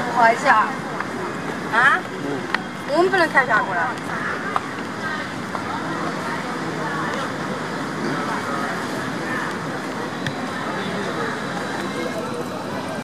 不好意思啊。啊？我们不能开下过来。